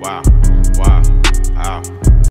Wow.